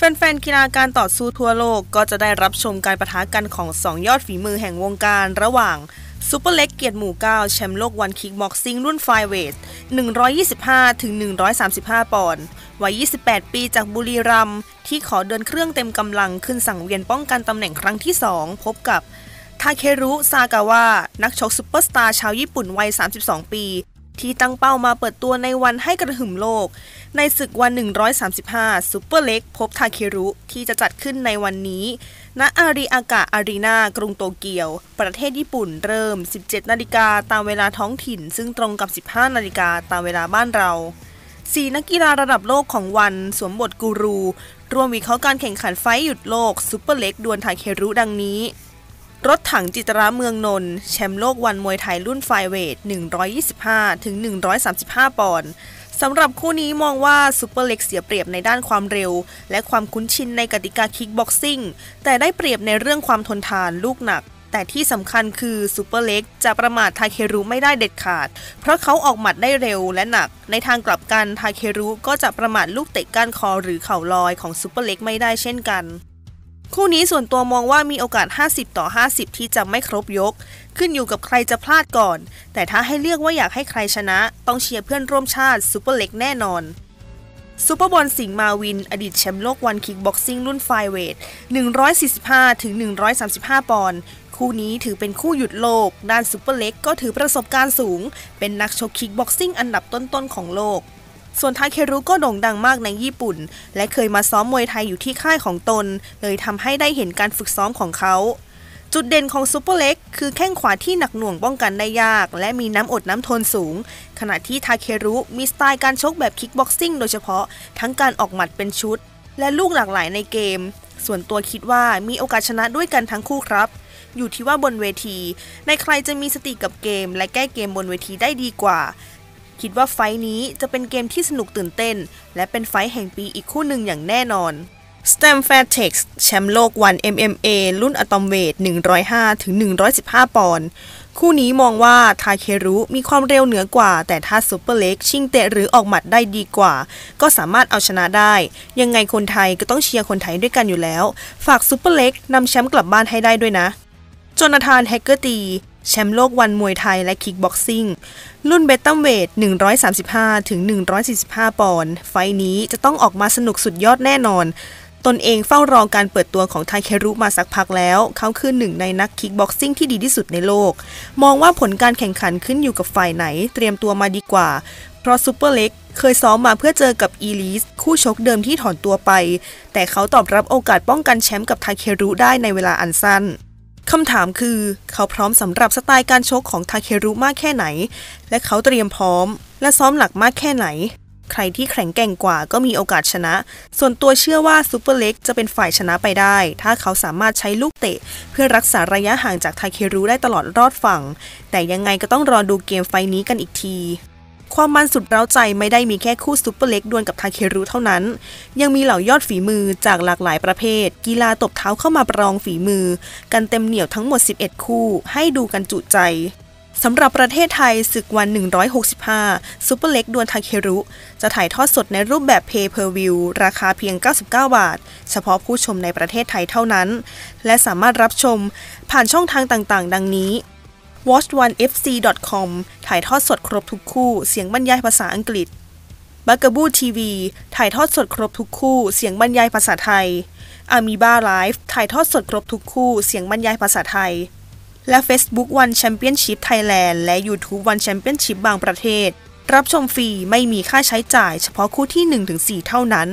แฟนๆ กีฬาการต่อสู้ทั่วโลกก็จะได้รับชมการปะทะกันของ 2 ยอดฝีมือแห่งวงการระหว่างซูเปอร์เล็กเกียรติหมู่ 9 แชมป์โลก ONE คิกบ็อกซิ่งรุ่นฟลายเวท 125 ถึง 135 ปอนด์ วัย 28 ปีจากบุรีรัมย์ที่ขอเดินเครื่องเต็มกำลังขึ้นสังเวียนป้องกันตำแหน่งครั้งที่ 2 พบกับทาเครุ เซกาวะ นักชกซูเปอร์สตาร์ชาวญี่ปุ่นวัย 32 ปี ที่ตั้งเป้ามาเปิดตัวใน ONE ให้กระหึ่มโลก ในศึก ONE 135 ซูเปอร์เล็กพบทาเครุที่จะจัดขึ้นในวันนี้ ณ อาริอาเกะอารีนากรุงโตเกียว ประเทศญี่ปุ่นเริ่ม 17 นาฬิกาตามเวลาท้องถิ่น ซึ่งตรงกับ 15 นาฬิกาตามเวลาบ้านเราสี่นักกีฬาระดับโลกของ ONE สวมบทกูรู ร่วมวิเคราะห์การแข่งขันไฟต์หยุดโลกซูเปอร์เล็กดวลทาเครุดังนี้ รถถังจิตรเมืองนนท์แชมป์โลก ONE มวยไทยรุ่นฟลายเวต 125 ถึง 135 ปอนด์สำหรับคู่นี้มองว่าซูเปอร์เล็กเสียเปรียบในด้านความเร็ว และความคุ้นชินในกติกาคิกบ็อกซิ่ง แต่ได้เปรียบในเรื่องความทนทานลูกหนัก แต่ที่สำคัญคือซูเปอร์เล็กจะประมาททาเครุไม่ได้เด็ดขาด เพราะเขาออกหมัดได้เร็วและหนัก ในทางกลับกันทาเครุก็จะประมาทลูกเตะก้านคอหรือเข่าลอยของซูเปอร์เล็กไม่ได้เช่นกัน คู่นี้ส่วนตัวมองว่ามีโอกาส 50 ต่อ 50 ที่จะไม่ครบยก ขึ้นอยู่กับใครจะพลาดก่อน แต่ถ้าให้เลือกว่าอยากให้ใครชนะ ต้องเชียร์เพื่อนร่วมชาติซูเปอร์เล็กแน่นอนซูเปอร์บอนสิงห์มาวิน อดีตแชมป์โลก ONE คิกบ็อกซิ่งรุ่นเฟเธอร์เวต 145 ถึง 135 ปอนด์ คู่นี้ถือเป็นคู่หยุดโลก ด้านซูเปอร์เล็กก็ถือประสบการณ์สูง เป็นนักชกคิกบ็อกซิ่งอันดับต้นๆของโลก ส่วนทาเครุก็โด่งดังมากในญี่ปุ่น และเคยมาซ้อมมวยไทยอยู่ที่ค่ายของตน เลยทำให้ได้เห็นการฝึกซ้อมของเขา จุดเด่นของซูเปอร์เล็กคือแข้งขวาที่หนักหน่วงป้องกันได้ยาก และมีน้ำอดน้ำทนสูง ขณะที่ทาเครุมีสไตล์การชกแบบคิกบ็อกซิ่งโดยเฉพาะทั้งการออกหมัดเป็นชุด และลูกหลากหลายในเกม ส่วนตัวคิดว่ามีโอกาสชนะด้วยกันทั้งคู่ครับอยู่ที่ว่าบนเวที ในใครจะมีสติกับเกม และแก้เกมบนเวทีได้ดีกว่า คิดว่าไฟต์นี้จะเป็นเกมที่สนุกตื่นเต้น และเป็นไฟต์แห่งปีอีกคู่หนึ่งอย่างแน่นอน Stamp Fairtex แชมป์โลก ONE MMA รุ่นอะตอมเวต 105 ถึง 115 ปอนด์ คู่นี้มองว่าทาเครุมีความเร็วเหนือกว่า แต่ถ้าซูเปอร์เล็กชิงเตะหรือออกหมัดได้ดีกว่า ก็สามารถเอาชนะได้ ยังไงคนไทยก็ต้องเชียร์คนไทยด้วยกันอยู่แล้ว ฝากซูเปอร์เล็กนำแชมป์กลับบ้านให้ได้ด้วยนะโจนาธานแฮกเกอร์ตี แชมป์โลก ONE มวยไทยและคิกบ็อกซิ่ง รุ่นแบนตัมเวต 135 ถึง 145 ปอนด์ ไฟต์นี้จะต้องออกมาสนุกสุดยอดแน่นอน ตนเองเฝ้ารอการเปิดตัวของทาเครุมาสักพักแล้ว เขาคือหนึ่งในนักคิกบ็อกซิ่งที่ดีที่สุดในโลก มองว่าผลการแข่งขันขึ้นอยู่กับฝ่ายไหน เตรียมตัวมาดีกว่า เพราะซูเปอร์เล็กเคยซ้อมมาเพื่อเจอกับอีลิสคู่ชกเดิมที่ถอนตัวไป แต่เขาตอบรับโอกาสป้องกันแชมป์กับทาเครุได้ในเวลาอันสั้น คำถามคือ เขาพร้อมสำหรับสไตล์การชกของทาเครุมากแค่ไหน และเขาเตรียมพร้อม และซ้อมหนักมากแค่ไหน ใครที่แข็งแกร่งกว่าก็มีโอกาสชนะ ส่วนตัวเชื่อว่าซูเปอร์เล็กจะเป็นฝ่ายชนะไปได้ ถ้าเขาสามารถใช้ลูกเตะ เพื่อรักษาระยะห่างจากทาเครุได้ตลอดรอดฝั่ง แต่ยังไงก็ต้องรอดูเกมไฟต์นี้กันอีกที ความมันสุดเร้าใจไม่ได้มีแค่คู่ซุปเปอร์เล็กดวลกับทาเครุเท่านั้น ยังมีเหล่ายอดฝีมือจากหลากหลายประเภท กีฬาตบเท้าเข้ามาประลองฝีมือ กันเต็มเหนียวทั้งหมด 11 คู่ ให้ดูกันจุใจสำหรับประเทศไทยศึกวัน 165 ซูเปอร์เล็กดวลทาเครุ จะถ่ายทอดสดในรูปแบบ Pay Per View ราคาเพียง 99 บาท เฉพาะผู้ชมในประเทศไทยเท่านั้น และสามารถรับชมผ่านช่องทางต่างๆ ดังนี้ watch1fc.com ถ่ายทอดสดครบทุกคู่ เสียงบรรยายภาษาอังกฤษ b u g a b o o TV ถ่ายทอดสดครบทุกคู่ เสียงบรรยายภาษาไทย Amoeba Live ถ่ายทอดสดครบทุกคู่ เสียงบรรยายภาษาไทย และ Facebook One Championship Thailand และ YouTube One Championship บางประเทศ รับชมฟรีไม่มีค่าใช้จ่ายเฉพาะคู่ที่ 1-4 เท่านั้น